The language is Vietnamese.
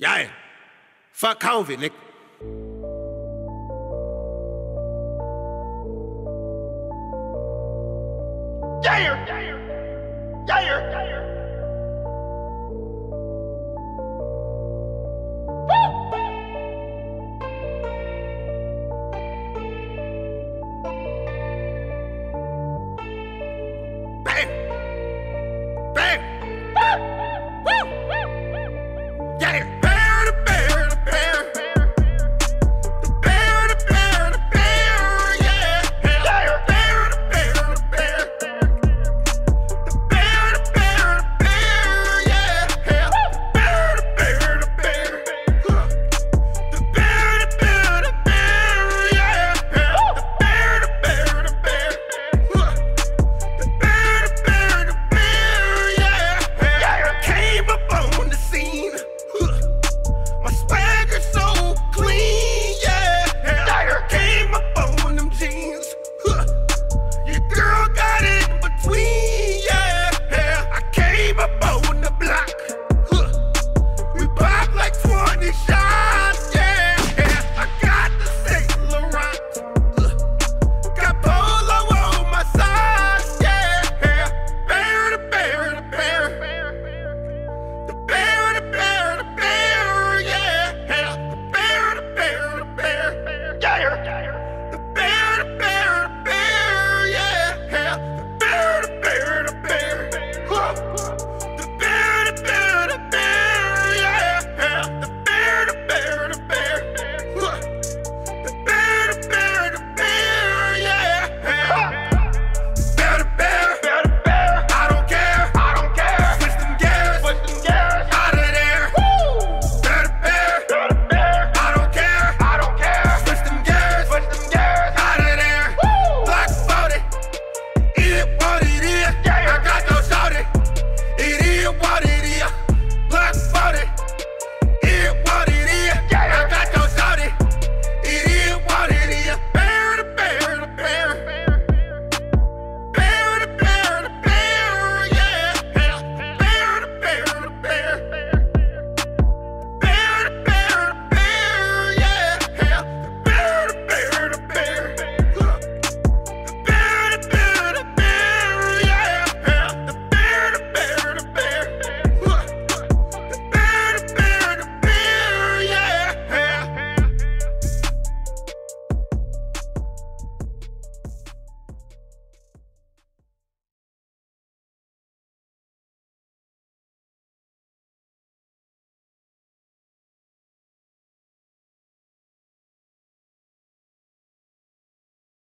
Jij, verkaufen wir nicht. Jair! Jair! Jair! Jair!